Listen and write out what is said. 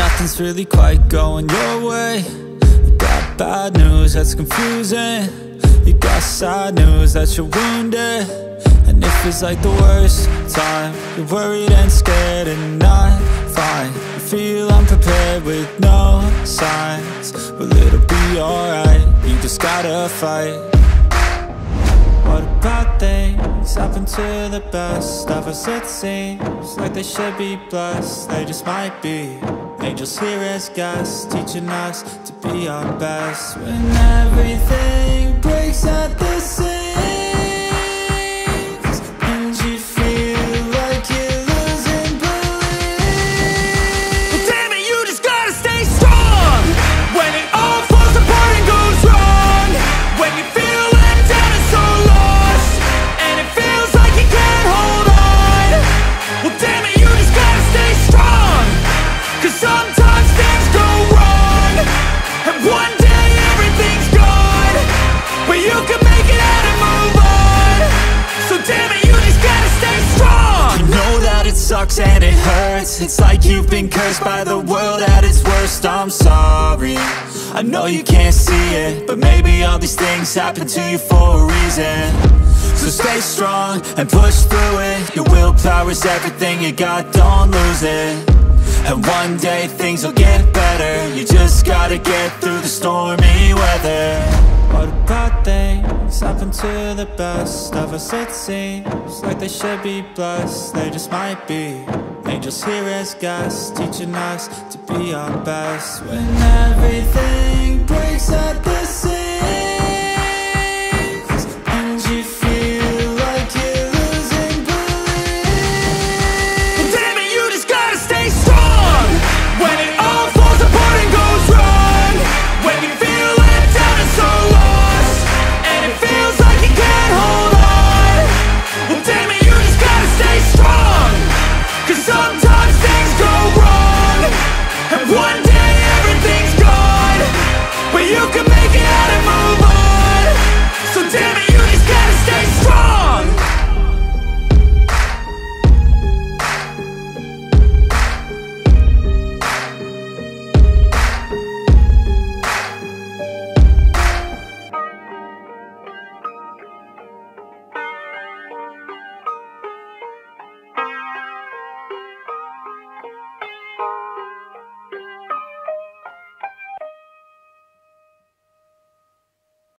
nothing's really quite going your way. You got bad news that's confusing. You got sad news that you're wounded. And it feels like the worst time You're worried and scared and not fine. You feel unprepared with no signs. Well it'll be alright You just gotta fight. What about things happen to the best of us? It seems like they should be blessed. They just might be angels here as guests, teaching us to be our best. When everything Cause sometimes things go wrong And one day everything's gone But you can make it out and move on. So damn it, you just gotta stay strong. You know that it sucks and it hurts. It's like you've been cursed by the world at its worst. I'm sorry, I know you can't see it But maybe all these things happen to you for a reason. So stay strong and push through it. Your willpower is everything you got, don't lose it And one day things will get better. You just gotta get through the stormy weather. What about things happen to the best of us it seems. Like they should be blessed, they just might be. Angels here as guests, teaching us to be our best. When everything breaks at the